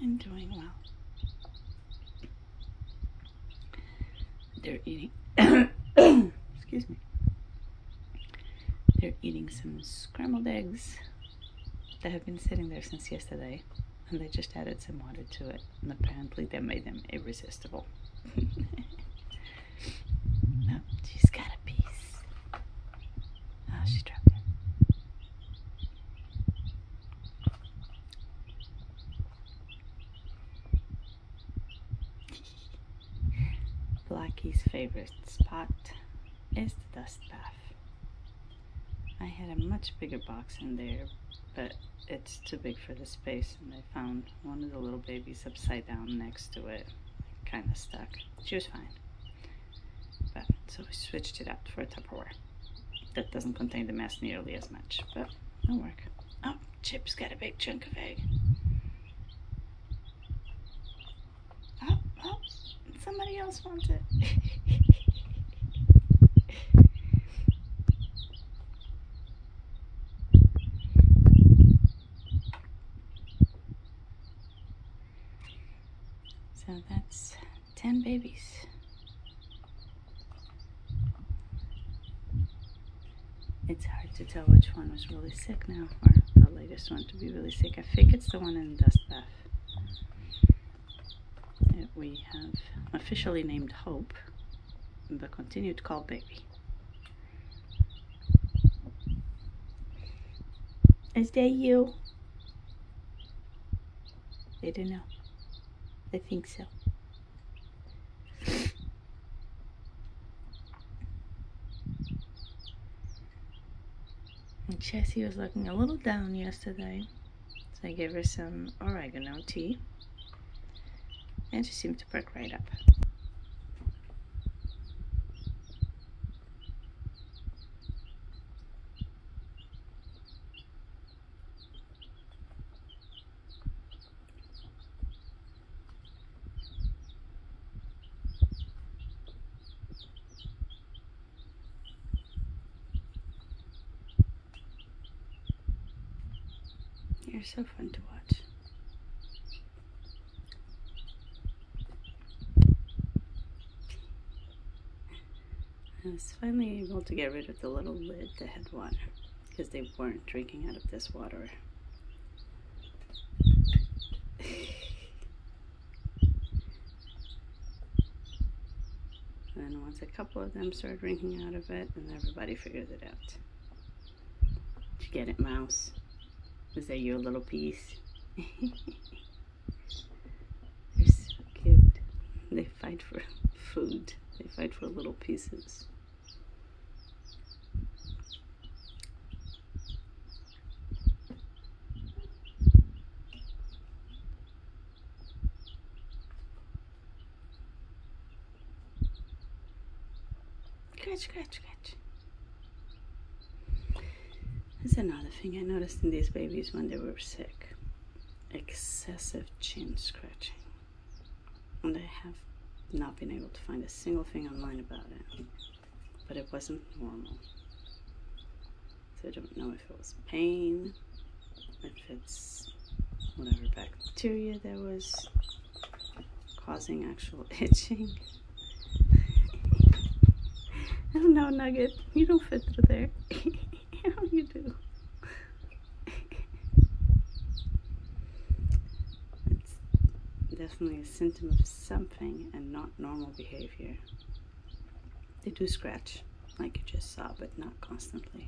and doing well. They're eating, excuse me, they're eating some scrambled eggs that have been sitting there since yesterday and they just added some water to it and apparently that made them irresistible. Blackie's favorite spot is the dust bath. I had a much bigger box in there, but it's too big for the space, and I found one of the little babies upside down next to it, kind of stuck. She was fine. But, so we switched it out for a Tupperware. That doesn't contain the mess nearly as much, but it'll work. Oh, Chip's got a big chunk of egg. Oh, oh, somebody else wants it. so that's 10 babies. It's hard to tell which one was really sick now, or the latest one to be really sick. I think it's the one in the dust bath. We have officially named Hope, but continue to call Baby. Is that you? They don't know. I think so. And Jessie was looking a little down yesterday, so I gave her some oregano tea, and she seemed to perk right up. You're so fun to watch. I was finally able to get rid of the little lid that had water because they weren't drinking out of this water. and once a couple of them started drinking out of it, and everybody figured it out. Did you get it, mouse? Was that your little piece? They're so cute. They fight for food. Fight for little pieces. Scratch, scratch, scratch. That's another thing I noticed in these babies when they were sick. Excessive chin scratching. And they have not been able to find a single thing online about it. But it wasn't normal. So I don't know if it was pain, if it's whatever bacteria that was causing actual itching. I don't know, Nugget, you don't fit through there. How you do? it's definitely a symptom of something and not normal behavior. They do scratch, like you just saw, but not constantly.